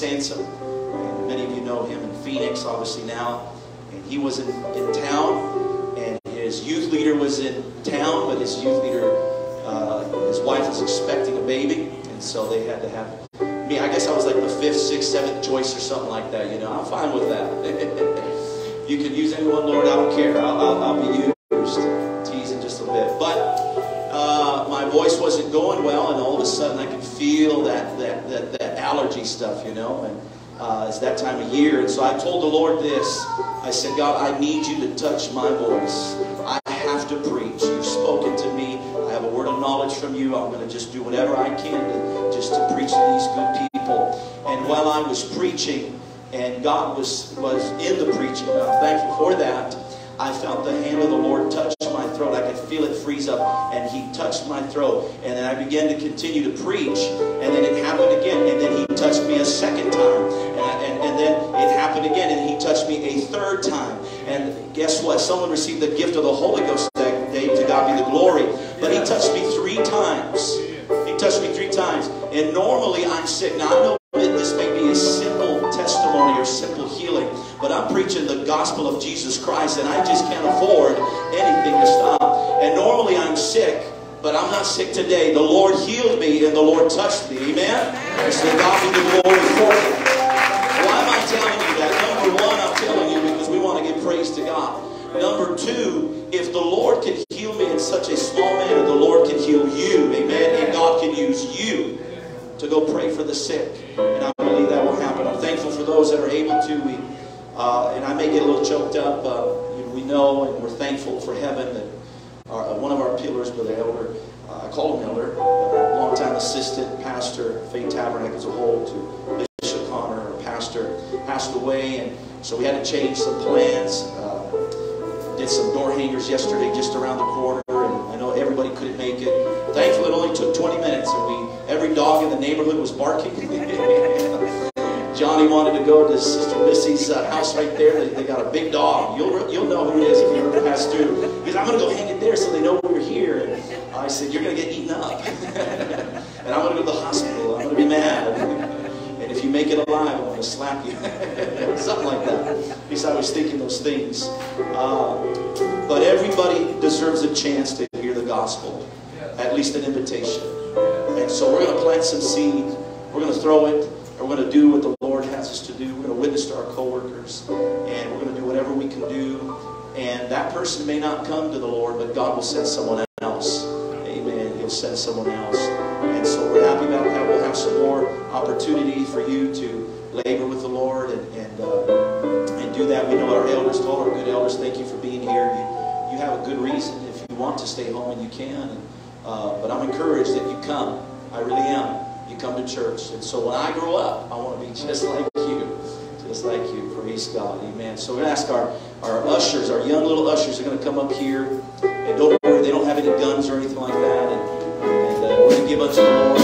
Sansa. And many of you know him in Phoenix, obviously now. And he was in, in town, and his youth leader was in town, but his youth leader, uh, his wife was expecting a baby, and so they had to have me. I guess I was like the fifth, sixth, seventh choice or something like that. You know, I'm fine with that. you can use anyone, Lord. I don't care. I'll, I'll, I'll be used. Teasing just a bit, but uh, my voice wasn't going well, and all of a sudden I could feel that that that, that allergy stuff, you know, and. Uh, it's that time of year. And so I told the Lord this. I said, God, I need you to touch my voice. I have to preach. You've spoken to me. I have a word of knowledge from you. I'm going to just do whatever I can to, just to preach to these good people. And while I was preaching, and God was, was in the preaching, I'm thankful for that, I felt the hand of the Lord touch my throat. I could feel it freeze up, and He touched my throat. And then I began to continue to preach, and then it happened again, and then He touched me a second time, and, I, and, and then it happened again, and He touched me a third time. And guess what? Someone received the gift of the Holy Ghost that day. To God be the glory. But He touched me three times. He touched me three times. And normally I'm sick. Now I know that this may be a simple testimony or simple healing, but I'm preaching the gospel of Jesus Christ, and I just can't afford anything to stop. And normally I'm sick, but I'm not sick today. The Lord healed me, and the Lord touched me. Amen? And so God be the glory for it. Why am I telling you that? Number one, I'm telling you because we want to give praise to God. Number two, if the Lord can heal me in such a small manner, the Lord can heal you. Amen? And God can use you to go pray for the sick. And I believe that will happen. I'm thankful for those that are able to. We, uh, and I may get a little choked up. Uh, you know, we know and we're thankful for heaven that our, uh, one of our pillars, Brother Elder, uh, I call him Elder, uh, longtime assistant pastor, Faith Tabernacle as a whole, to Bishop Connor, our pastor, passed away. And so we had to change some plans. Uh, did some door hangers yesterday just around the corner. And I know everybody couldn't make it. Thankfully, it only took 20 minutes. And we every dog in the neighborhood was barking. Johnny wanted to go to Sister Missy's uh, house right there. They, they, got a big dog. You'll, you'll know who it is if you ever pass through. Because I'm going to go hang it there so they know we're here. And I said, you're going to get eaten up. and I'm going to go to the hospital. I'm going to be mad. And if you make it alive, I'm going to slap you. Something like that. At least I was thinking those things. Uh, but everybody deserves a chance to hear the gospel. At least an invitation. And so we're going to plant some seed. We're going to throw it. We're going to do what the Lord has us to do. We're going to witness to our coworkers. And we're going to do whatever we can do. And that person may not come to the Lord, but God will send someone else. Amen. He'll send someone else. And so we're happy about that. We'll have some more opportunity for you to labor with the Lord and, and, uh, and do that. We know our elders told our good elders, thank you for being here. You, you have a good reason. If you want to stay home and you can. And, uh, but I'm encouraged that you come. I really am. You come to church. And so when I grow up, I want to be just like you. Just like you. Praise God. Amen. So we're going to ask our, our ushers, our young little ushers are going to come up here. And don't worry, they don't have any guns or anything like that. And, and uh, we're going to give unto the Lord.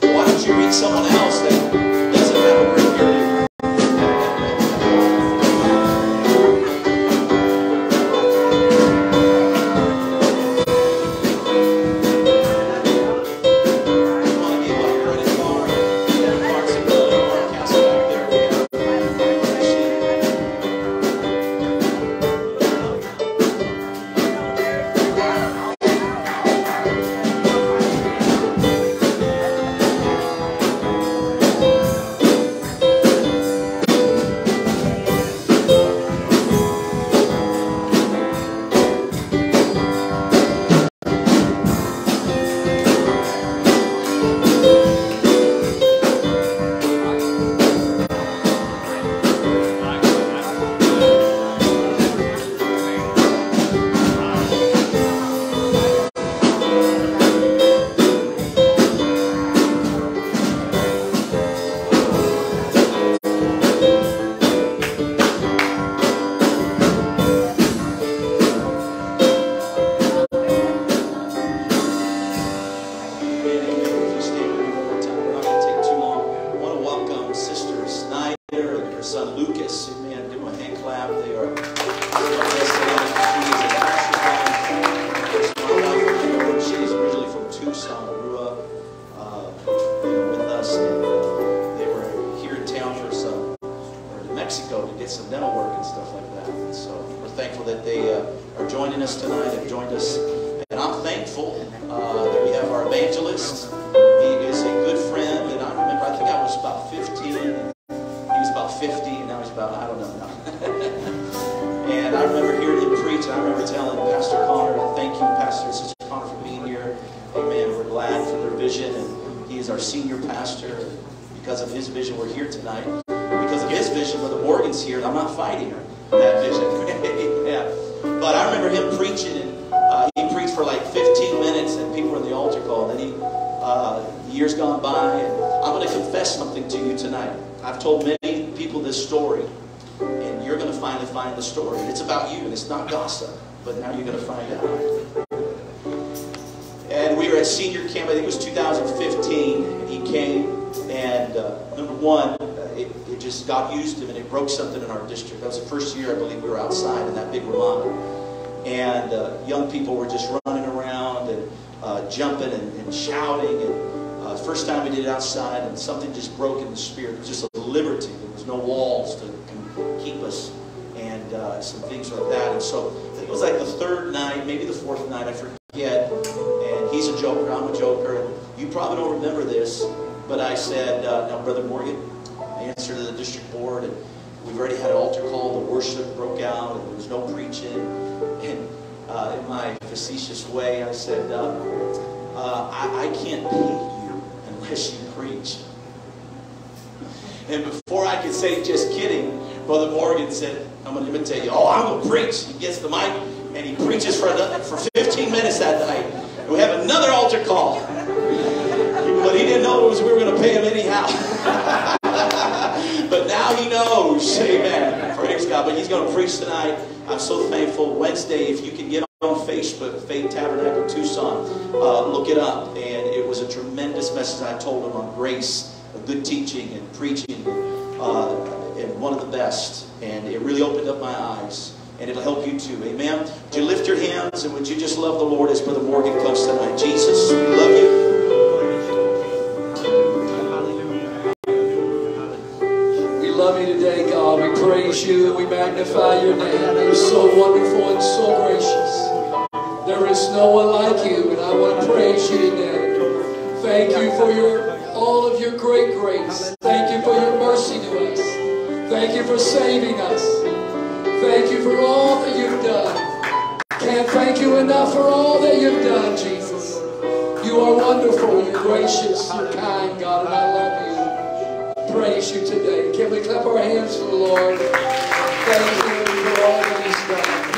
Why don't you read someone else that time we did it outside, and something just broke in the spirit. It was just a liberty. There was no walls to keep us, and uh, some things like that. And so it was like the third night, maybe the fourth night, I forget. And he's a joker, I'm a joker. And you probably don't remember this, but I said, uh, "Now, Brother Morgan, answer to the district board, and we've already had an altar call. The worship broke out, and there was no preaching." And uh, in my facetious way, I said, uh, uh, I, I can't pay you unless you preach. And before I could say, just kidding, Brother Morgan said, I'm going to imitate you. Oh, I'm going to preach. He gets the mic and he preaches for, another, for 15 minutes that night. And we have another altar call. But he didn't know it was we were going to pay him anyhow. but now he knows. Amen. Praise God. But he's going to preach tonight. I'm so thankful. Wednesday, if you can get on Facebook, Faith Tabernacle Tucson, uh, look it up. And it was a tremendous message I told him on grace, good teaching and preaching, uh, and one of the best. And it really opened up my eyes. And it'll help you too. Amen. Would you lift your hands and would you just love the Lord as Brother Morgan comes tonight? Jesus, we love you. Hallelujah we love you today, God. We praise you and we magnify your name. You're so wonderful and so gracious. There is no one like you, and I want to praise you today. Thank you for your all of your great grace. Thank you for your mercy to us. Thank you for saving us. Thank you for all that you've done. Can't thank you enough for all that you've done, Jesus. You are wonderful, you're gracious, you're kind, God, and I love you praise you today. Can we clap our hands to the Lord? Thank you for all that He's done.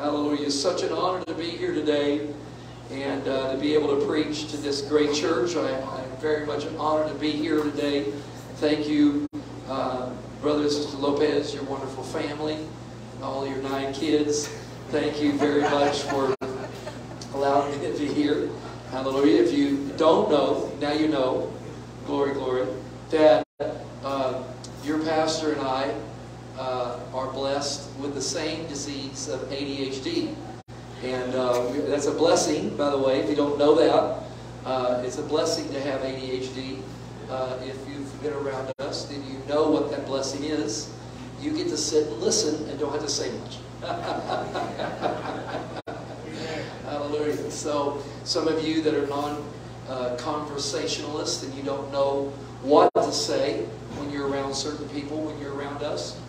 Hallelujah. It's such an honor to be here today and uh, to be able to preach to this great church. I, I'm very much honored to be here today. Thank you, uh, Brother and Sister Lopez, your wonderful family, all your nine kids. Thank you very much for allowing me to be here. Hallelujah. If you don't know, now you know. Glory, glory. That uh, your pastor and I uh, are blessed with the same disease of ADHD. And uh, that's a blessing, by the way, if you don't know that. Uh, it's a blessing to have ADHD. Uh, if you've been around us, then you know what that blessing is. You get to sit and listen and don't have to say much. Hallelujah. So, some of you that are non uh, conversationalists and you don't know what to say when you're around certain people, when you're around us,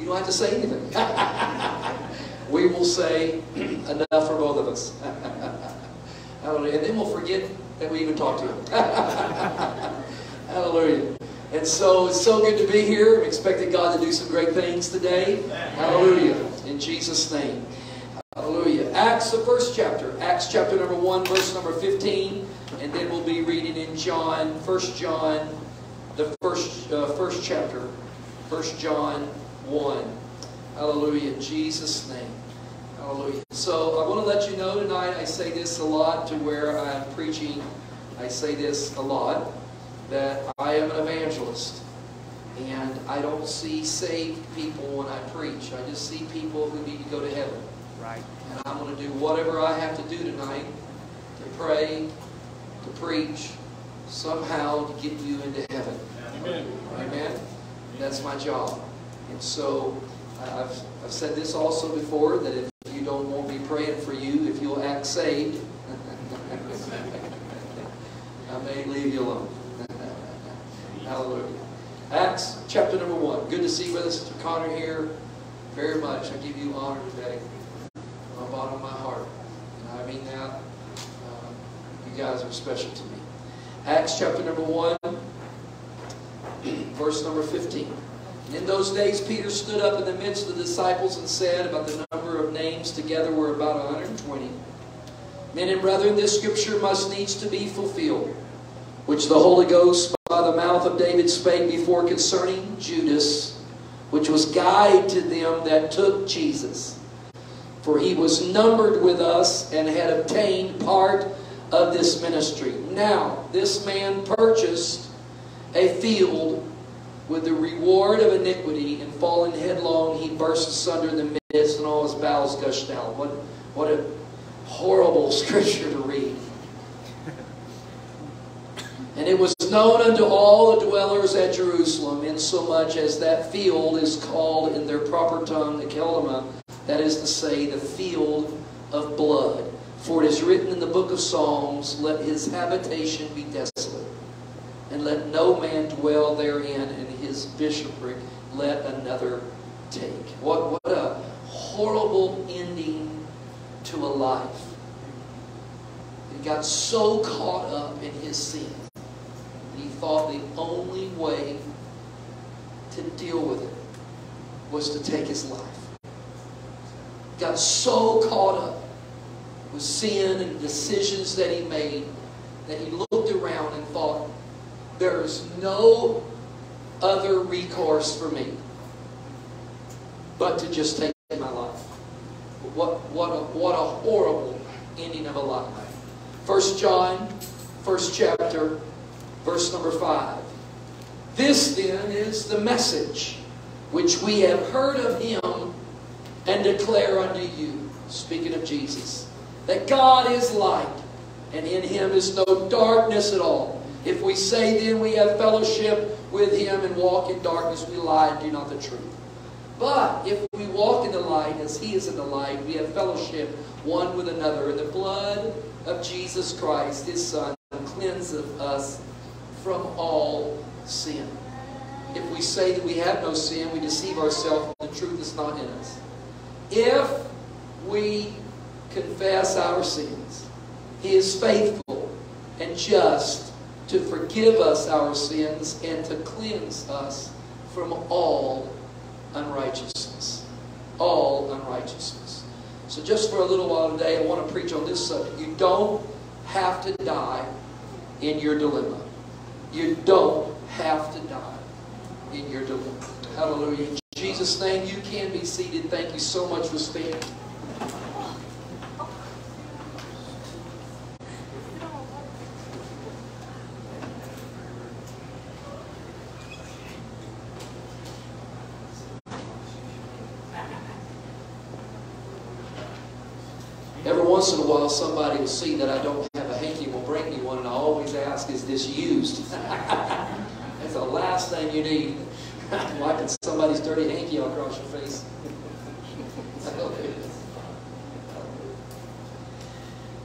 you don't have to say anything. we will say enough for both of us. Hallelujah. And then we'll forget that we even talked to you. Hallelujah. And so it's so good to be here. I'm expecting God to do some great things today. Hallelujah. In Jesus' name. Hallelujah. Acts, the first chapter. Acts chapter number 1, verse number 15. And then we'll be reading in John, 1 John, the first, uh, first chapter. 1 John 1. Hallelujah. In Jesus' name. Hallelujah. So I want to let you know tonight, I say this a lot to where I'm preaching, I say this a lot, that I am an evangelist. And I don't see saved people when I preach. I just see people who need to go to heaven. Right. And I'm going to do whatever I have to do tonight to pray, to preach, somehow to get you into heaven. Amen. Amen? That's my job. And so I've, I've said this also before that if you don't want me praying for you, if you'll act saved, I may leave you alone. Hallelujah. Acts chapter number one. Good to see Brother Sister Connor here. Very much. I give you honor today from the bottom of my heart. And I mean that. Uh, you guys are special to me. Acts chapter number 1, verse number 15. In those days Peter stood up in the midst of the disciples and said, About the number of names together were about 120. Men and brethren, this scripture must needs to be fulfilled, which the Holy Ghost by the mouth of David spake before concerning Judas, which was guide to them that took Jesus. For he was numbered with us and had obtained part of this ministry. Now, this man purchased a field with the reward of iniquity, and falling headlong, he burst asunder in the midst, and all his bowels gushed out. What, what a horrible scripture to read. And it was known unto all the dwellers at Jerusalem, insomuch as that field is called in their proper tongue Aceldama, that is to say, the field of blood. For it is written in the book of Psalms, Let his habitation be desolate, and let no man dwell therein, and his bishopric let another take. What, what a horrible ending to a life. He got so caught up in his sin he thought the only way to deal with it was to take his life. Got so caught up with sin and decisions that he made that he looked around and thought, there's no other recourse for me but to just take my life. What, what, a, what a horrible ending of a life. First John, first chapter, verse number 5. This then is the message which we have heard of him and declare unto you, speaking of Jesus, that God is light, and in him is no darkness at all. If we say then we have fellowship with him and walk in darkness, we lie and do not the truth. But if we walk in the light as he is in the light, we have fellowship one with another. And the blood of Jesus Christ, his Son, cleanseth us from all sin. If we say that we have no sin, we deceive ourselves, the truth is not in us. If we confess our sins, he is faithful and just to forgive us our sins and to cleanse us from all unrighteousness. All unrighteousness. So just for a little while today, I want to preach on this subject. You don't have to die in your dilemma. You don't have to die in your dilemma. Hallelujah. In Jesus' name, you can be seated. Thank you so much for standing. Every somebody will see that I don't have a hanky will bring me one, and I always ask, is this used? That's the last thing you need. Wiping somebody's dirty hanky across your face.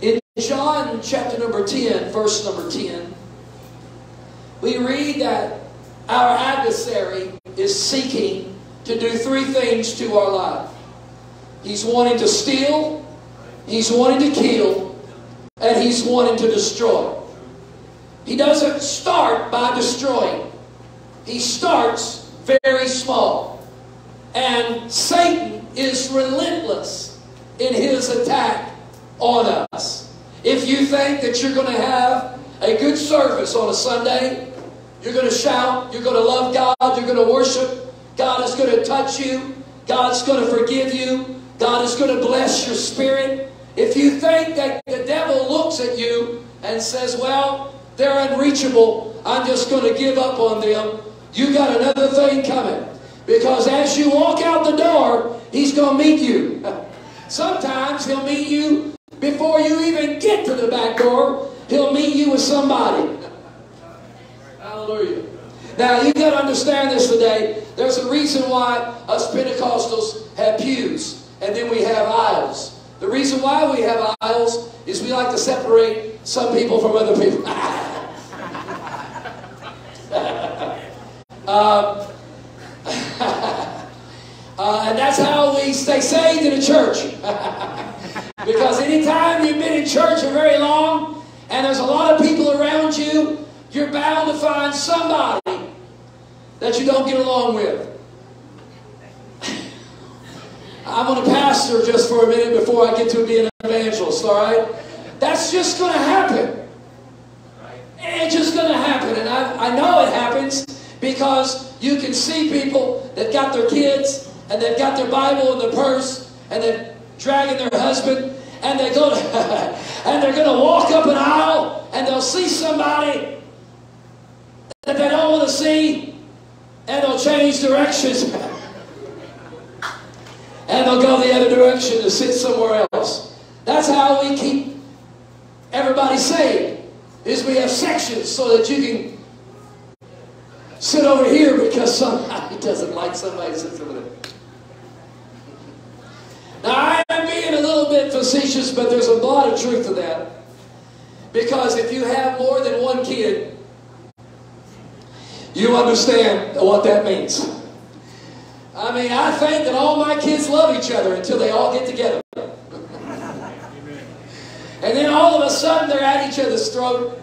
In John chapter number 10, verse number 10, we read that our adversary is seeking to do three things to our life. He's wanting to steal, He's wanting to kill and he's wanting to destroy. He doesn't start by destroying. He starts very small. And Satan is relentless in his attack on us. If you think that you're going to have a good service on a Sunday, you're going to shout, you're going to love God, you're going to worship, God is going to touch you, God's going to forgive you, God is going to bless your spirit. If you think that the devil looks at you and says, well, they're unreachable, I'm just going to give up on them, you got another thing coming. Because as you walk out the door, he's going to meet you. Sometimes he'll meet you before you even get to the back door. He'll meet you with somebody. Hallelujah. Now, you got to understand this today. There's a reason why us Pentecostals have pews and then we have aisles. The reason why we have aisles is we like to separate some people from other people. um, uh, and that's how we stay saved in the church. because anytime you've been in church for very long and there's a lot of people around you, you're bound to find somebody that you don't get along with. I'm going to pastor just for a minute before I get to be an evangelist, all right? That's just going to happen. It's just going to happen. And I, I know it happens because you can see people that got their kids and they've got their Bible in their purse and they're dragging their husband and they go to, and they're going to walk up an aisle and they'll see somebody that they don't want to see and they'll change directions and they'll go the other direction to sit somewhere else. That's how we keep everybody saved, is we have sections so that you can sit over here because somebody doesn't like somebody sits over there. Now, I am being a little bit facetious, but there's a lot of truth to that. Because if you have more than one kid, you understand what that means. I mean, I think that all my kids love each other until they all get together. and then all of a sudden they're at each other's throat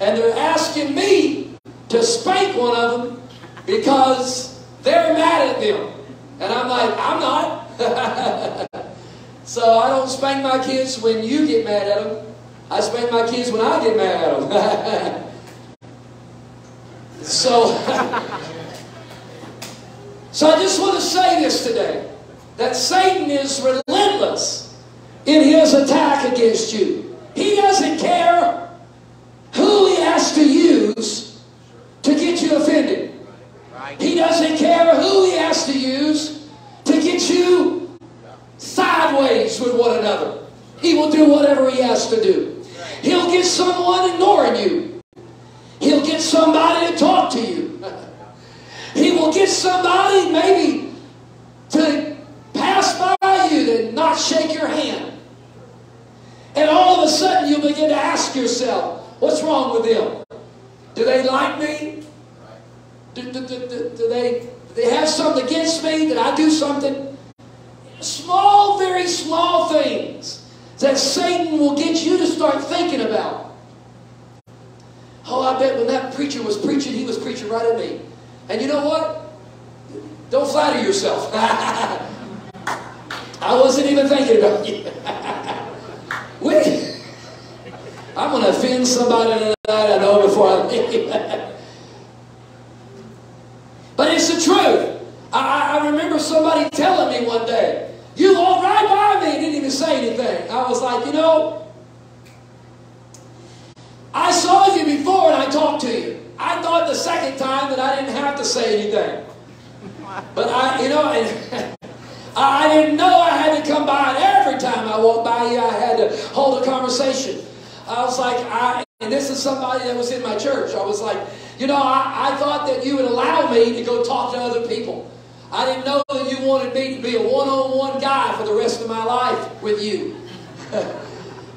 and they're asking me to spank one of them because they're mad at them. And I'm like, I'm not. so I don't spank my kids when you get mad at them. I spank my kids when I get mad at them. so, so I just want to say this today that Satan is relentless in his attack against you. He doesn't care who he has to use to get you offended. He doesn't care who he has to use to get you sideways with one another. He will do whatever he has to do. He'll get someone ignoring you. He'll get somebody to talk to you. He will get somebody maybe to pass by you and not shake your hand. And all of a sudden you'll begin to ask yourself, what's wrong with them? Do they like me? Do, do, do, do, they, do they have something against me? Did I do something? Small, very small things that Satan will get you to start thinking about. Oh, I bet when that preacher was preaching, he was preaching right at me. And you know what? Don't flatter yourself. I wasn't even thinking about you. Wait. I'm going to offend somebody tonight, I know, before I leave. but it's the truth. I, I remember somebody telling me one day, you walked right by me didn't even say anything. I was like, you know, I saw you before and I talked to you. I thought the second time that I didn't have to say anything. But I, you know, I didn't know I had to come by, and every time I walked by you, I had to hold a conversation. I was like, I, and this is somebody that was in my church. I was like, you know, I, I thought that you would allow me to go talk to other people. I didn't know that you wanted me to be a one-on-one guy for the rest of my life with you.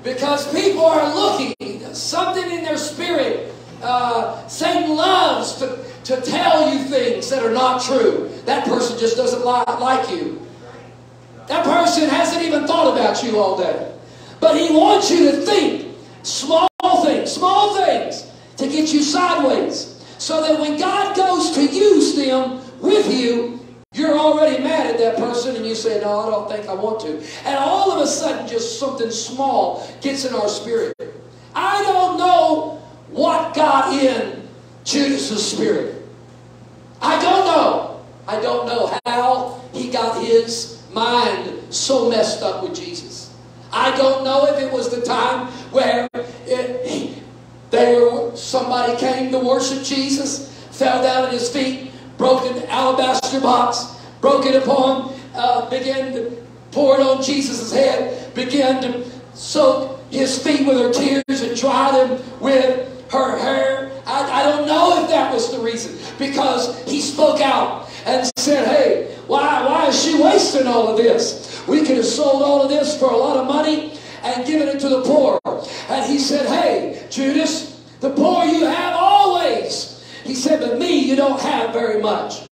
because people are looking, something in their spirit uh, Satan loves to, to tell you things that are not true. That person just doesn't li- like you. That person hasn't even thought about you all day. But he wants you to think small things, small things to get you sideways. So that when God goes to use them with you, you're already mad at that person and you say, No, I don't think I want to. And all of a sudden, just something small gets in our spirit. I don't know what got in Judas' spirit. I don't know. I don't know how he got his mind so messed up with Jesus. I don't know if it was the time where it, they were, somebody came to worship Jesus, fell down at his feet, broke an alabaster box, broke it upon, uh, began to pour it on Jesus' head, began to soak his feet with her tears and dry them with her hair. I, I don't know if that was the reason because he spoke out and said, Hey, why, why is she wasting all of this? We could have sold all of this for a lot of money and given it to the poor. And he said, Hey, Judas, the poor you have always. He said, But me, you don't have very much.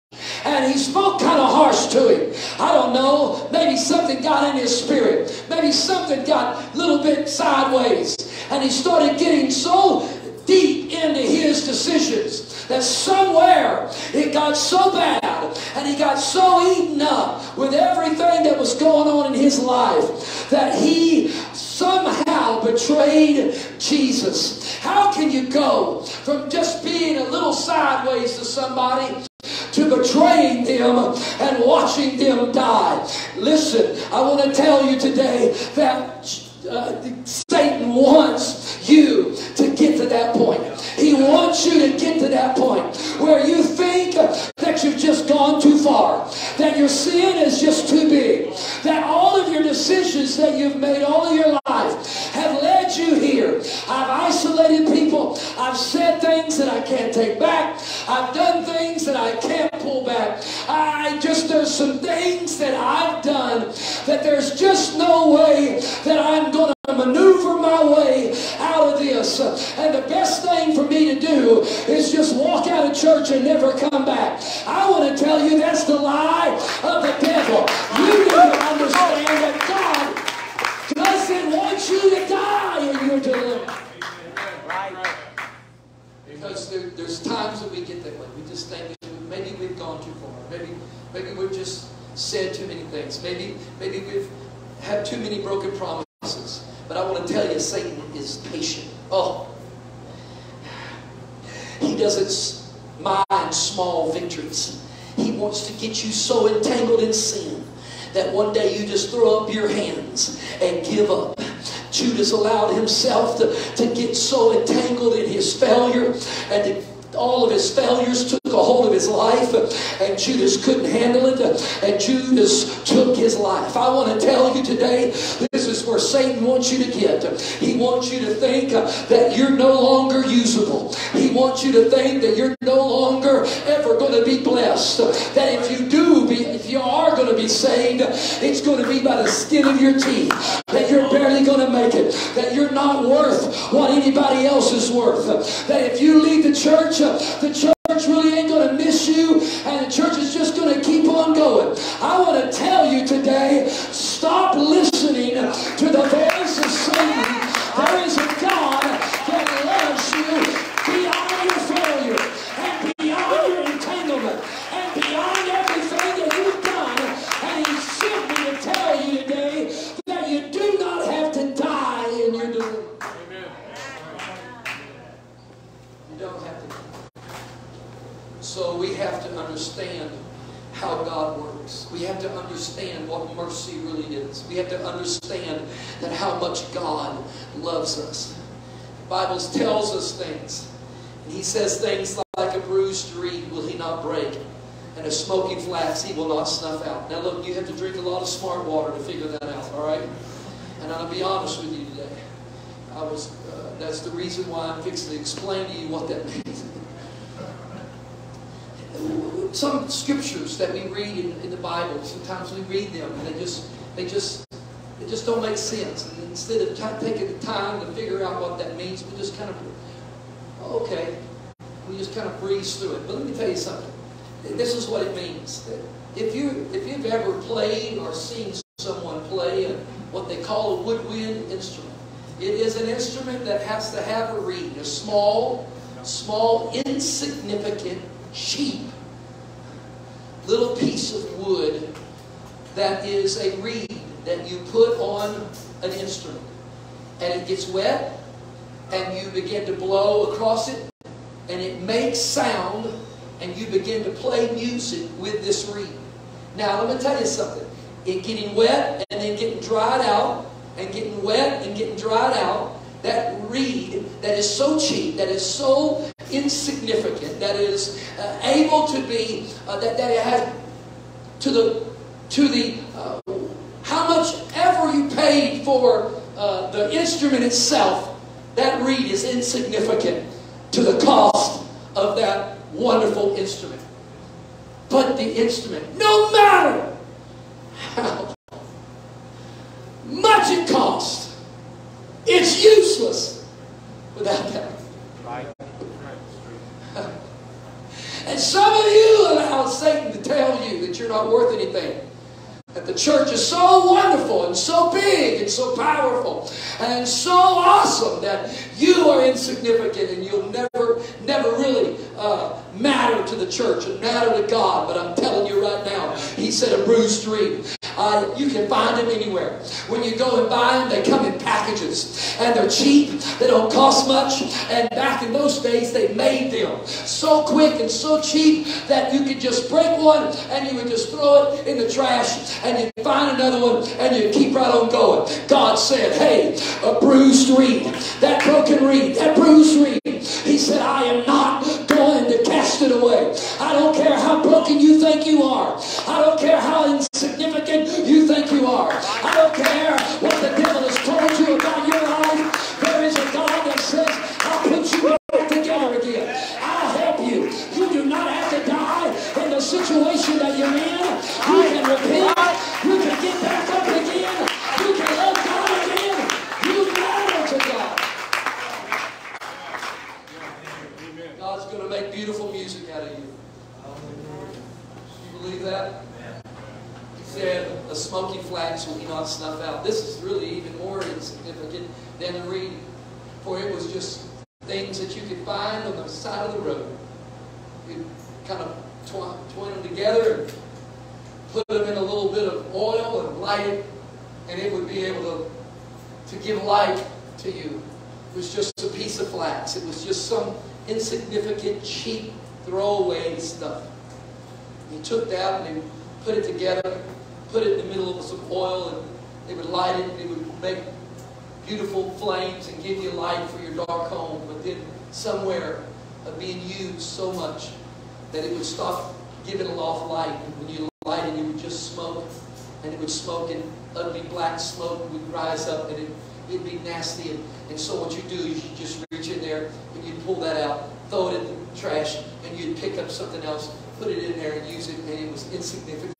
And he spoke kind of harsh to him. I don't know. Maybe something got in his spirit. Maybe something got a little bit sideways. And he started getting so deep into his decisions that somewhere it got so bad and he got so eaten up with everything that was going on in his life that he somehow betrayed Jesus. How can you go from just being a little sideways to somebody to betraying them and watching them die? Listen, I want to tell you today that uh, Satan wants you to get to that point. He wants you to get to that point where you think that you've just gone too far, that your sin is just too big, that all of your decisions that you've made all of your life have led you here. I've isolated people. I've said things that I can't take back. I've done things that I can't pull back. I just, there's some things that I've done that there's just no way that I'm going to maneuver my way out of this. And the best thing for me to do is just walk out of church and never come back. I want to tell you that's the lie of the devil. You need to understand that God doesn't want you to die in your dilemma. Because there, there's times that we get that way. We just think maybe we've gone too far. Maybe, maybe we've just said too many things. Maybe, maybe we've had too many broken promises. But I want to tell you, Satan is patient. Oh, he doesn't mind small victories. He wants to get you so entangled in sin that one day you just throw up your hands and give up. Judas allowed himself to, to get so entangled in his failure and to all of his failures took a hold of his life, and Judas couldn't handle it, and Judas took his life. I want to tell you today, this is where Satan wants you to get. He wants you to think that you're no longer usable. He wants you to think that you're no longer ever going to be blessed. That if you do be, if you are going to be saved, it's going to be by the skin of your teeth. That you're barely going to make it. That you're not worth what anybody else is worth. That if you leave the church, the church says things like a bruised reed will he not break, and a smoking flax he will not snuff out. Now look, you have to drink a lot of smart water to figure that out, all right? And I'll be honest with you today. I was, uh, that's the reason why I'm fixing to explain to you what that means some scriptures that we read in, in, the Bible, sometimes we read them and they just they just they just don't make sense. And instead of taking the time to figure out what that means, we just kind of okay, we just kind of breeze through it. But let me tell you something. This is what it means. If you if you've ever played or seen someone play a, what they call a woodwind instrument, it is an instrument that has to have a reed, a small, small, insignificant, cheap little piece of wood that is a reed that you put on an instrument. And it gets wet, and you begin to blow across it, and it makes sound, and you begin to play music with this reed. Now, let me tell you something. it getting wet and then getting dried out, and getting wet and getting dried out. That reed that is so cheap, that is so insignificant, that is uh, able to be, uh, that, that it has to the, to the, uh, how much ever you paid for uh, the instrument itself, that reed is insignificant to the cost of that wonderful instrument. But the instrument, no matter how much it costs, it's useless without that. Right. and some of you allow Satan to tell you that you're not worth anything that the church is so wonderful and so big and so powerful and so awesome that you are insignificant and you'll never, never really uh, matter to the church and matter to God. But I'm telling you right now, He said a bruised reed. Uh, you can find them anywhere. When you go and buy them, they come in packages and they're cheap. They don't cost much. And back in those days, they made them so quick and so cheap that you could just break one and you would just throw it in the trash and you'd find another one and you'd keep right on going. God said, Hey, a bruised reed, that broken reed, that bruised reed. He said, I am not going to cast it away. I don't care how broken you think you are. I don't care how insignificant you think you are. I don't care what the devil has told you about your life. There is a God that says, I'll put you back together again. I'll help you. You do not have to die in the situation that you're in. You can repent. You can get back up again. You can love God again. You matter to God. God's going to make beautiful music out of you. You believe that? He said, a smoky flax will he not snuff out. This is really even more insignificant than the reed, for it was just things that you could find on the side of the road. You kind of twine, twine them together and put them in a little bit of oil and light it, and it would be able to, to give light to you. It was just a piece of flax. It was just some insignificant, cheap, throwaway stuff. He took that and he put it together, put it in the middle of some oil, and they would light it, and it would make beautiful flames and give you light for your dark home. But then somewhere of being used so much that it would stop giving off light. And when you light it, it would just smoke. And it would smoke and ugly black smoke would rise up and it, it'd be nasty. And, and so what you do is you just reach in there and you'd pull that out, throw it in the trash, and you'd pick up something else, put it in there and use it, and it was insignificant you.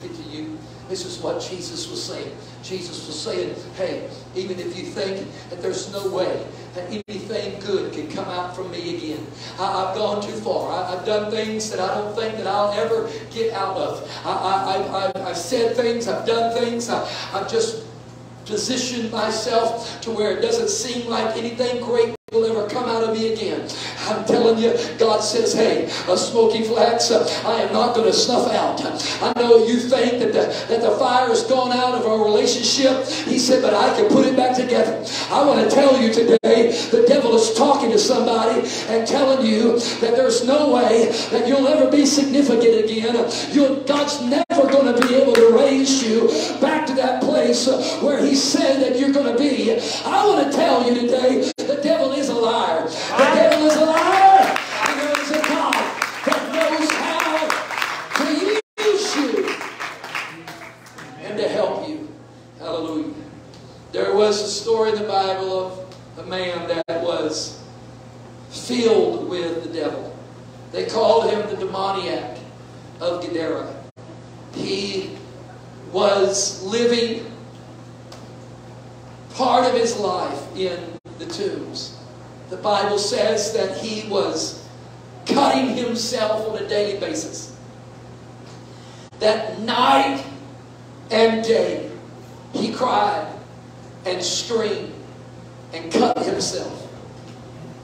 This is what Jesus was saying. Jesus was saying, hey, even if you think that there's no way that anything good can come out from me again, I, have gone too far. I, have done things that I don't think that I'll ever get out of. I, I, have said things, I've done things, I, I've just positioned myself to where it doesn't seem like anything great will ever come out of me again. I'm telling you, God says, hey, a smoky flax, uh, I am not going to snuff out. I know you think that the, that the fire has gone out of our relationship. He said, but I can put it back together. I want to tell you today, the devil is talking to somebody and telling you that there's no way that you'll ever be significant again. You'll, God's never going to be able to raise you back to that place where he said that you're going to be. I want to tell you today, the devil is a liar. The devil is a liar. And there is a God that knows how to use you and to help you. Hallelujah. Was a story in the Bible of a man that was filled with the devil. They called him the demoniac of Gadara. He was living part of his life in the tombs. The Bible says that he was cutting himself on a daily basis. That night and day he cried and screamed and cut himself.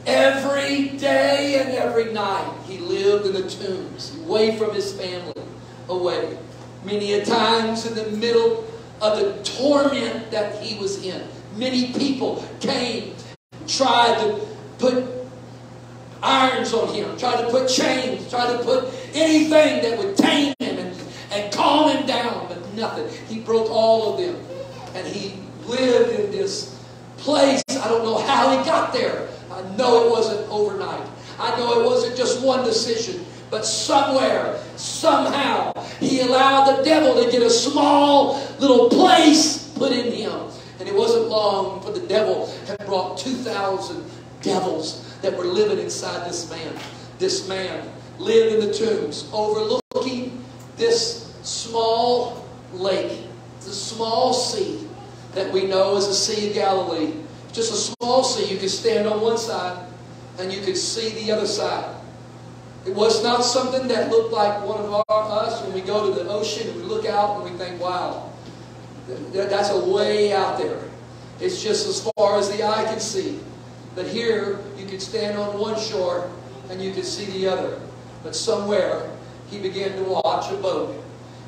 Every day and every night he lived in the tombs, away from his family, away. Many a times in the middle of the torment that he was in. Many people came, tried to put irons on him, tried to put chains, tried to put anything that would tame him and, and calm him down. But nothing. He broke all of them. And he lived in this place. I don't know how he got there. I know it wasn't overnight. I know it wasn't just one decision. But somewhere, somehow, he allowed the devil to get a small little place put in him. And it wasn't long for the devil had brought 2,000 devils that were living inside this man. This man lived in the tombs, overlooking this small lake, the small sea that we know as the Sea of Galilee. Just a small sea. You could stand on one side and you could see the other side. It was not something that looked like one of our, us when we go to the ocean and we look out and we think, wow, that's a way out there. It's just as far as the eye can see. But here, you could stand on one shore and you could see the other. But somewhere, he began to watch a boat.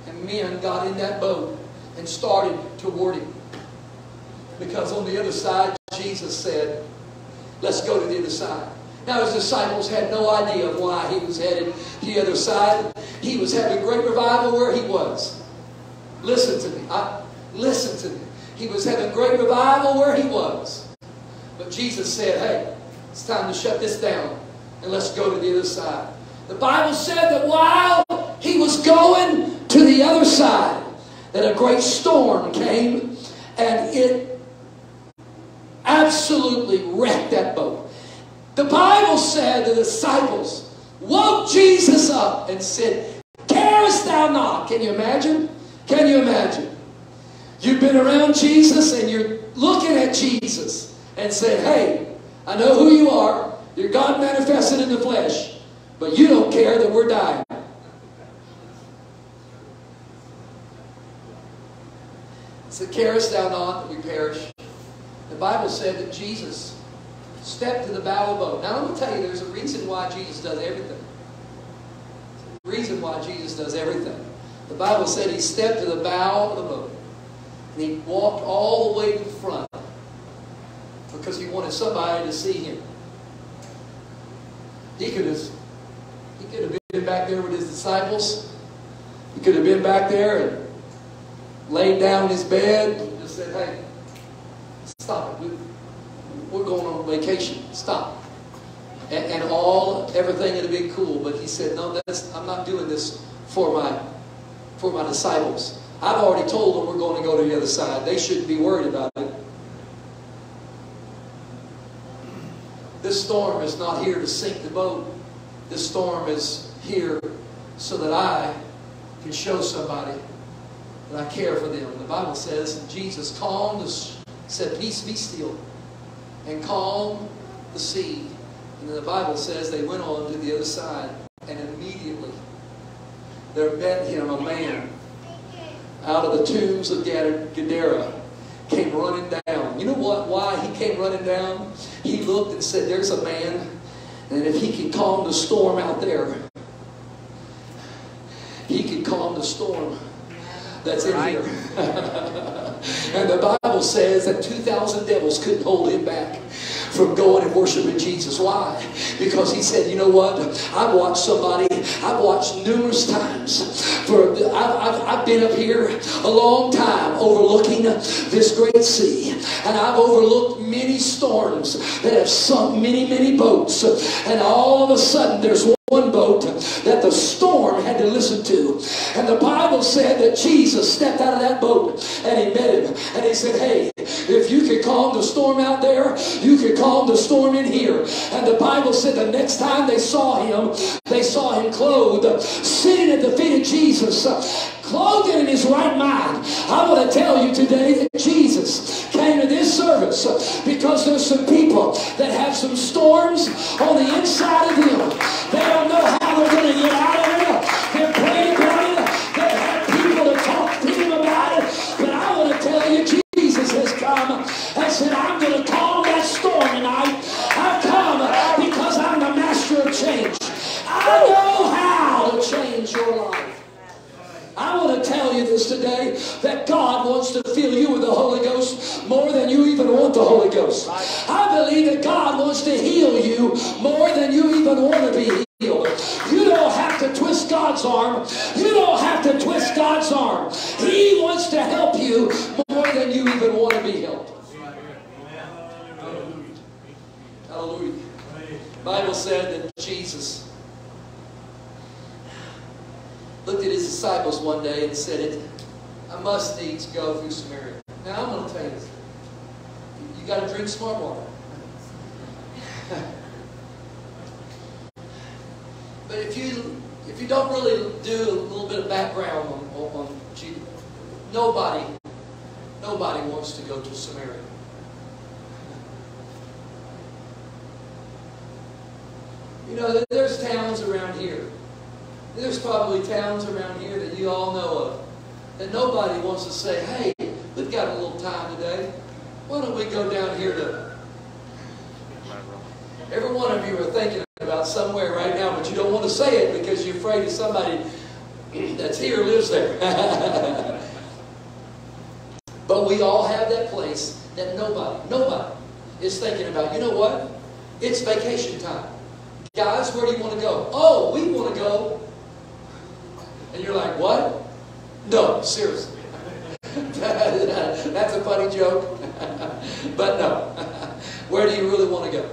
And men got in that boat and started toward him. Because on the other side, Jesus said, let's go to the other side. Now his disciples had no idea of why he was headed to the other side. He was having great revival where he was. Listen to me. I, listen to me. He was having great revival where he was. But Jesus said, hey, it's time to shut this down and let's go to the other side. The Bible said that while he was going to the other side, that a great storm came and it absolutely wrecked that boat. The Bible said the disciples woke Jesus up and said, Carest thou not? Can you imagine? Can you imagine? You've been around Jesus and you're looking at Jesus and said, Hey, I know who you are. You're God manifested in the flesh. But you don't care that we're dying. So carest thou not that we perish? The Bible said that Jesus stepped to the bow of the boat. Now, let me tell you, there's a reason why Jesus does everything. Reason why Jesus does everything. The Bible said he stepped to the bow of the boat. And he walked all the way to the front because he wanted somebody to see him. He could have, he could have been back there with his disciples. He could have been back there and laid down in his bed and just said, hey, stop it. We're going on vacation. Stop. And, and all, everything have been cool. But he said, no, that's, I'm not doing this for my, for my disciples. I've already told them we're going to go to the other side. They shouldn't be worried about it. This storm is not here to sink the boat. This storm is here so that I can show somebody that I care for them. The Bible says Jesus calmed, said, Peace be still, and calm the sea. And then the Bible says they went on to the other side, and immediately there met him a man out of the tombs of Gadara came running down. You know what? Why he came running down? He looked and said, There's a man, and if he can calm the storm out there, he can calm the storm that's in right. here. and the Bible says that 2,000 devils couldn't hold him back from going and worshiping Jesus. Why? Because he said, you know what? I've watched somebody, I've watched numerous times. For I've, I've, I've been up here a long time overlooking this great sea. And I've overlooked many storms that have sunk many, many boats. And all of a sudden there's one boat that the storm had to listen to. And the Bible said that Jesus stepped out of that boat and he met him. And he said, Hey, if you could calm the storm out there, you could calm the storm in here. And the Bible said the next time they saw him, they saw him clothed, sitting at the feet of Jesus, clothed in his right mind. I want to tell you today that Jesus came to this service because there's some people that have some storms on the inside of them. They don't know how they're going to get out of it. They're praying about it. They have had people to talk to them about it. But I want to tell you, Jesus has come and said, I'm going to calm that storm tonight. I've come because I'm the master of change. I know how to change your life. I want to tell you this today that God wants to fill you with the Holy Ghost more than you even want the Holy Ghost. I believe that God wants to heal you more than you even want to be healed. You don't have to twist God's arm. You don't have to twist God's arm. He wants to help you more than you even want to be helped. Hallelujah. Hallelujah. Bible said that Jesus looked at his disciples one day and said it I must needs go through Samaria. Now I'm going to tell you this. You got to drink smart water. but if you if you don't really do a little bit of background on, on, on Jesus, nobody nobody wants to go to Samaria. You know, there's towns around here. There's probably towns around here that you all know of that nobody wants to say, hey, we've got a little time today. Why don't we go down here to... Every one of you are thinking about somewhere right now, but you don't want to say it because you're afraid of somebody that's here lives there. but we all have that place that nobody, nobody is thinking about. You know what? It's vacation time. Guys, where do you want to go? Oh, we want to go. And you're like, what? No, seriously. That's a funny joke. but no. Where do you really want to go?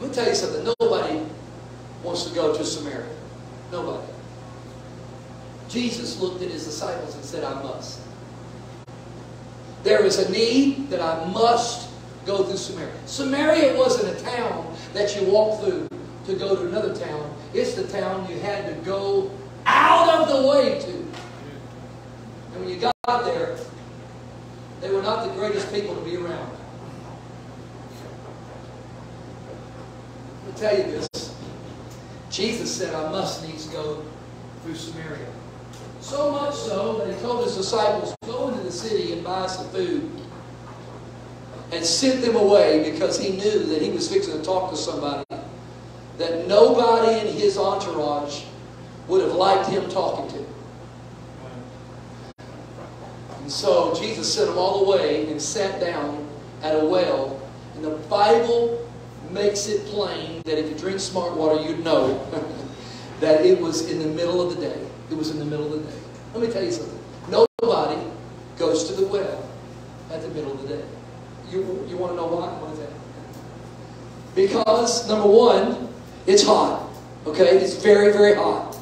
Let me tell you something. Nobody wants to go to Samaria. Nobody. Jesus looked at his disciples and said, I must. There is a need that I must go through Samaria. Samaria wasn't a town that you walked through to go to another town. It's the town you had to go out of the way to. And when you got there, they were not the greatest people to be around. Let me tell you this. Jesus said, I must needs go through Samaria. So much so that he told his disciples, go into the city and buy some food. And sent them away because he knew that he was fixing to talk to somebody that nobody in his entourage would have liked him talking to. And so Jesus sent them all away and sat down at a well. And the Bible makes it plain that if you drink smart water, you'd know that it was in the middle of the day. It was in the middle of the day. Let me tell you something. Nobody goes to the well at the middle of the day. You, you want to know why? What is that? Because, number one, it's hot. Okay? It's very, very hot.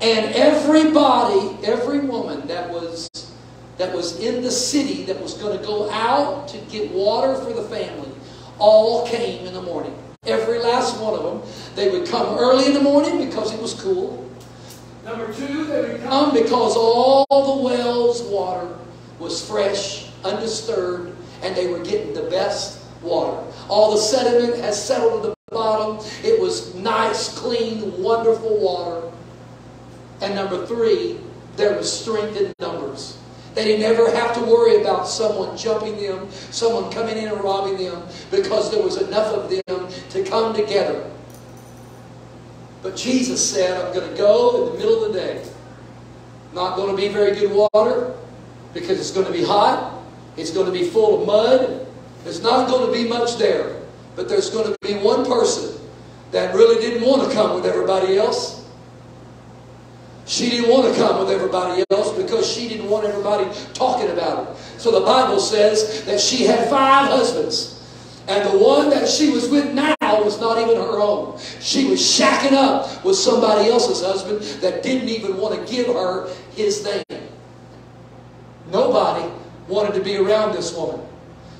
And everybody, every woman that was that was in the city that was going to go out to get water for the family all came in the morning. Every last one of them. They would come early in the morning because it was cool. Number two, they would come because all the well's water was fresh, undisturbed, and they were getting the best water. All the sediment has settled to the bottom. It was nice, clean, wonderful water. And number three, there was strength in numbers. They didn't ever have to worry about someone jumping them, someone coming in and robbing them, because there was enough of them to come together. But Jesus said, I'm going to go in the middle of the day. Not going to be very good water, because it's going to be hot. It's going to be full of mud. There's not going to be much there. But there's going to be one person that really didn't want to come with everybody else. She didn't want to come with everybody else because she didn't want everybody talking about it. So the Bible says that she had five husbands. And the one that she was with now was not even her own. She was shacking up with somebody else's husband that didn't even want to give her his name. Nobody wanted to be around this woman.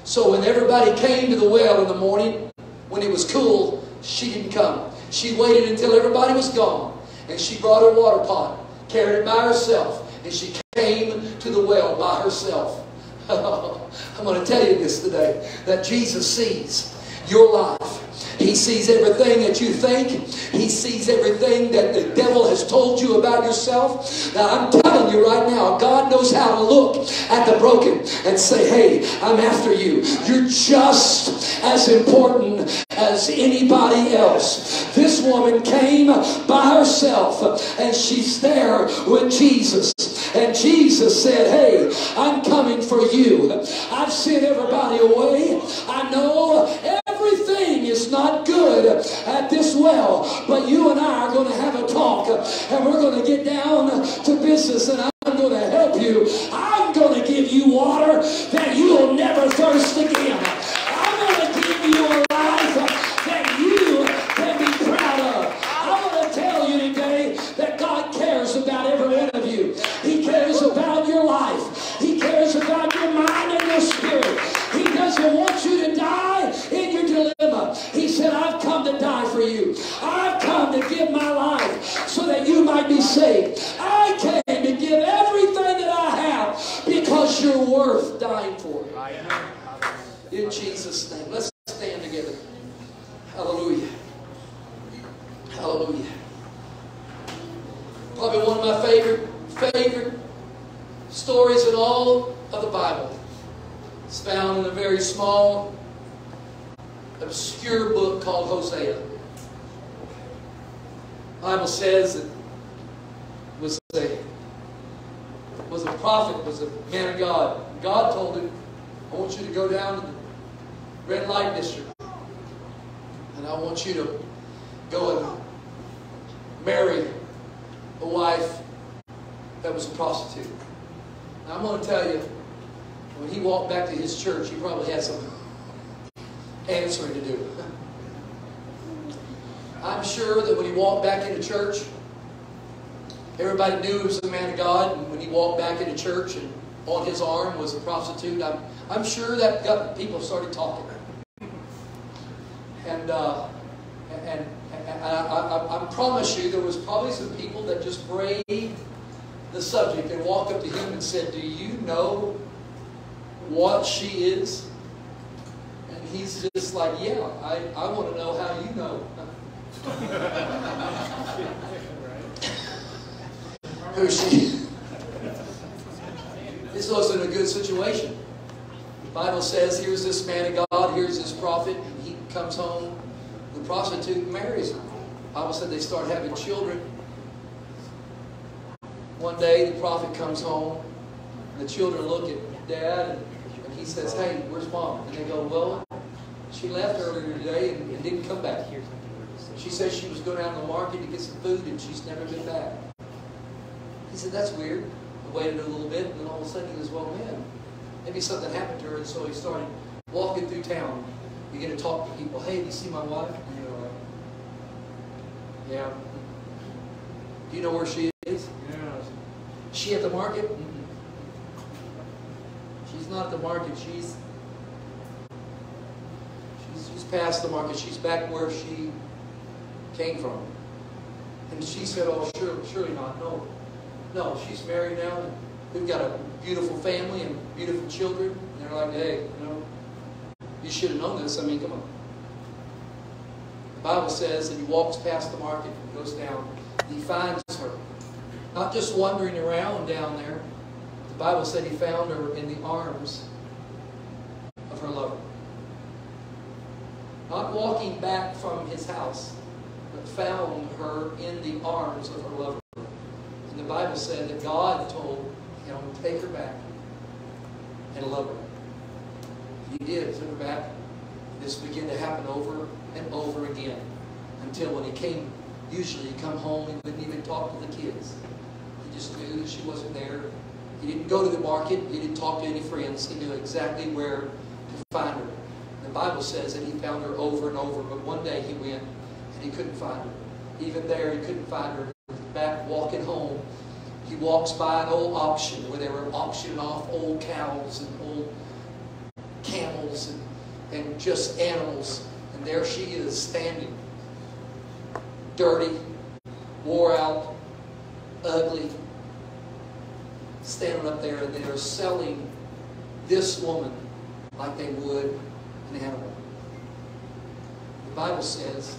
So when everybody came to the well in the morning, when it was cool, she didn't come. She waited until everybody was gone. And she brought her water pot, carried it by herself, and she came to the well by herself. I'm going to tell you this today that Jesus sees your life. He sees everything that you think. He sees everything that the devil has told you about yourself. Now, I'm telling you right now, God knows how to look at the broken and say, hey, I'm after you. You're just as important as anybody else. This woman came by herself and she's there with Jesus. And Jesus said, Hey, I'm coming for you. I've sent everybody away. I know everything not good at this well, but you and I are going to have a talk and we're going to get down to business and I'm going to help you. I'm going to give you water that you'll never thirst again. I'm going to give you a life that you can be proud to give my life so that you might be saved. I came to give everything that I have because you're worth dying for. In Jesus' name. Let's stand together. Hallelujah. Hallelujah. Probably one of my favorite, favorite stories in all of the Bible. It's found in a very small, obscure book called Hosea. The Bible says it was a was a prophet, was a man of God. God told him, I want you to go down to the red light district. And I want you to go and marry a wife that was a prostitute. Now I'm going to tell you, when he walked back to his church, he probably had some answering to do. I'm sure that when he walked back into church, everybody knew he was a man of God. And when he walked back into church and on his arm was a prostitute, I'm, I'm sure that got people started talking. And, uh, and, and I, I, I promise you, there was probably some people that just braved the subject and walked up to him and said, Do you know what she is? And he's just like, Yeah, I, I want to know how you know. Who she? This wasn't a good situation. The Bible says, here's this man of God, here's this prophet, he comes home. The prostitute marries him. The Bible said they start having children. One day the prophet comes home, and the children look at dad, and, and he says, Hey, where's mom? And they go, Well, she left earlier today and, and didn't come back. She says she was going down to the market to get some food, and she's never been back. He said, That's weird. I waited a little bit, and then all of a sudden he goes, Well, man, maybe something happened to her. And so he started walking through town, begin to talk to people. Hey, do you see my wife? And they're Yeah. Do you know where she is? Yeah. She at the market? Mm-hmm. She's not at the market. She's she's she's past the market. She's back where she came from. And she said, Oh, sure, surely not. No. No, she's married now. And we've got a beautiful family and beautiful children. And they're like, hey, you know, you should have known this. I mean, come on. The Bible says that he walks past the market and goes down. He finds her. Not just wandering around down there. The Bible said he found her in the arms of her lover. Not walking back from his house, but found her in the arms of her lover. The Bible said that God told him take her back and love her. He did, took her back. This began to happen over and over again until when he came, usually he'd come home, he wouldn't even talk to the kids. He just knew that she wasn't there. He didn't go to the market. He didn't talk to any friends. He knew exactly where to find her. The Bible says that he found her over and over, but one day he went and he couldn't find her. Even there, he couldn't find her. Back walking home, he walks by an old auction where they were auctioning off old cows and old camels and, and just animals. And there she is standing, dirty, wore out, ugly, standing up there, and they are selling this woman like they would an animal. The Bible says,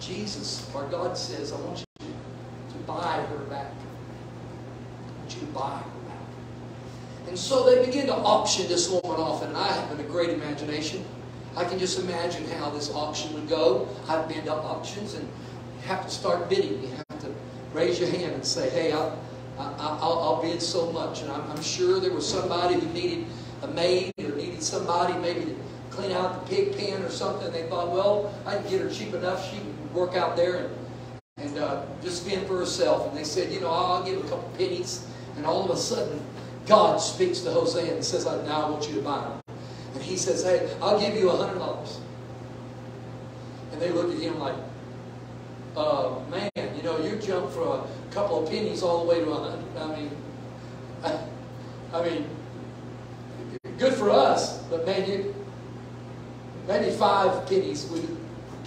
Jesus, or God says, I want you buy her back. Want you buy her back. And so they begin to auction this woman off, and I have a great imagination. I can just imagine how this auction would go. I've been to auctions, and you have to start bidding. You have to raise your hand and say, hey, I'll, I'll, I'll bid so much. And I'm, I'm sure there was somebody who needed a maid or needed somebody maybe to clean out the pig pen or something. They thought, well, I can get her cheap enough. She can work out there and, and uh, just fend for herself. And they said, you know, I'll give a couple pennies. And all of a sudden, God speaks to Hosea and says, now I want you to buy her. And he says, hey, I'll give you a $100. And they look at him like, uh, man, you know, you jumped from a couple of pennies all the way to a hundred. I mean, I, I mean, good for us, but man, you, maybe five pennies would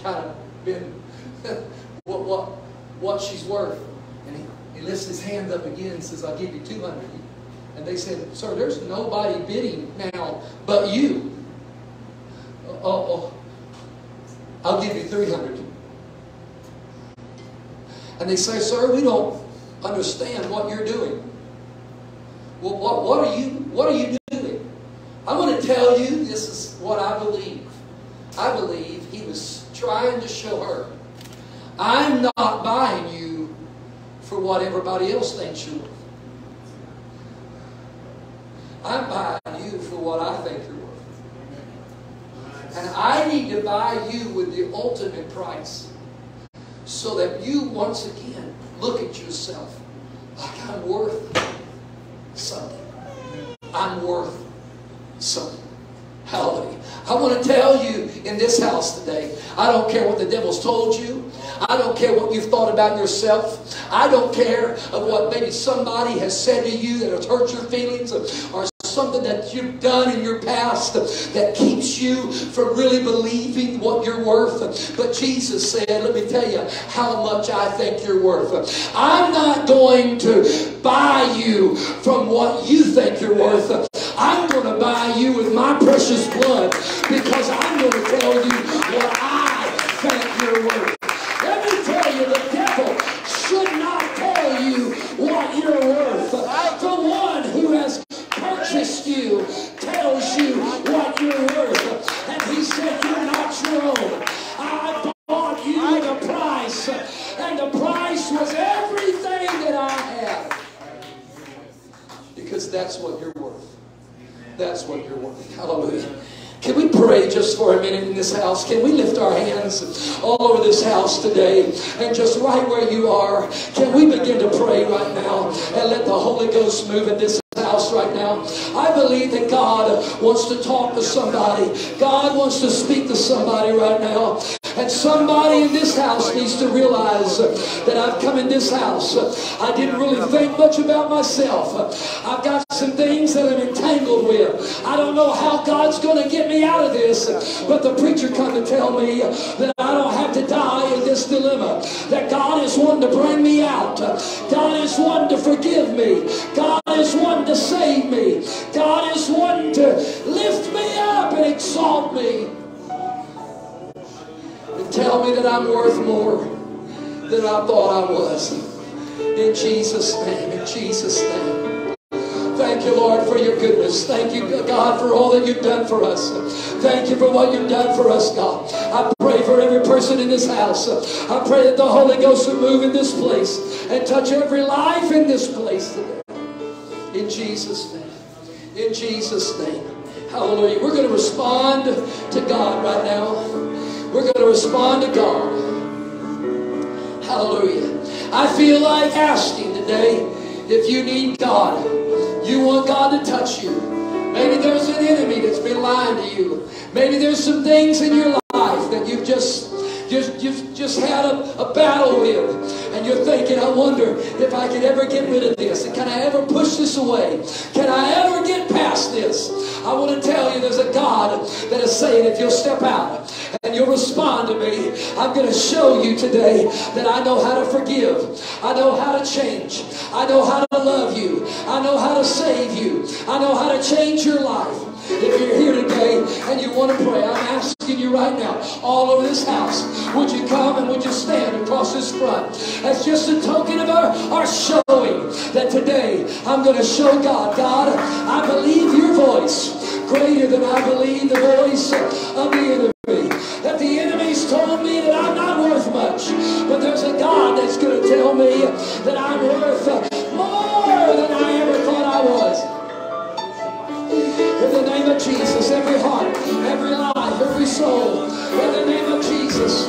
kind of been what, what, what she's worth. And he, he lifts his hand up again and says, I'll give you 200. And they said, Sir, there's nobody bidding now but you. Oh, oh, I'll give you 300. And they say, Sir, we don't understand what you're doing. Well, what, what are you what are you doing? I'm going to tell you this is what I believe. I believe he was trying to show her, I'm not buying you for what everybody else thinks you're worth. I'm buying you for what I think you're worth. And I need to buy you with the ultimate price so that you once again look at yourself like I'm worth something. I'm worth something. Hallelujah. I want to tell you in this house today, I don't care what the devil's told you. I don't care what you've thought about yourself. I don't care of what maybe somebody has said to you that has hurt your feelings or something that you've done in your past that keeps you from really believing what you're worth. But Jesus said, let me tell you how much I think you're worth. I'm not going to buy you from what you think you're worth. I'm going to buy you with my precious blood because I'm going to tell you what I think you're worth. Let me tell you, the devil should not tell you what you're worth. The one who has purchased you tells you what you're worth. And he said, You're not your own. I bought you with a price, and the price was everything that I had. Because that's what you're worth. That's what you're worth. Hallelujah. Can we pray just for a minute in this house? Can we lift our hands all over this house today? And just right where you are, can we begin to pray right now and let the Holy Ghost move in this house right now. I believe that God wants to talk to somebody. God wants to speak to somebody right now. And somebody in this house needs to realize that I've come in this house. I didn't really think much about myself. I've got some things that I'm entangled with. I don't know how God's going to get me out of this. But the preacher come to tell me that I don't have to die in this dilemma. That God is one to bring me out. God is one to forgive me. God is one to save me. God is one to lift me up and exalt me And tell me that I'm worth more than I thought I was. In Jesus' name, in Jesus' name. Thank you, Lord, for your goodness. Thank you, God, for all that you've done for us. Thank you for what you've done for us, God. I pray for every person in this house. I pray that the Holy Ghost would move in this place and touch every life in this place today. Jesus' name. In Jesus' name. Hallelujah. We're going to respond to God right now. We're going to respond to God. Hallelujah. I feel like asking today if you need God. You want God to touch you. Maybe there's an enemy that's been lying to you. Maybe there's some things in your life that you've just just, you've just had a, a battle with, and you're thinking, I wonder if I could ever get rid of this. And can I ever push this away? Can I ever get past this? I want to tell you there's a God that is saying, if you'll step out and you'll respond to me, I'm going to show you today that I know how to forgive. I know how to change. I know how to love you. I know how to save you. I know how to change your life. If you're here today and you want to pray, I'm asking you right now, all over this house, would you come and would you stand across this front as just a token of our, our showing that today I'm going to show God, God, I believe your voice greater than I believe the voice of the enemy. That the enemy's told me that I'm not worth much, but there's a God that's going to tell me that I'm worth name of Jesus, every heart, every life, every soul, in the name of Jesus,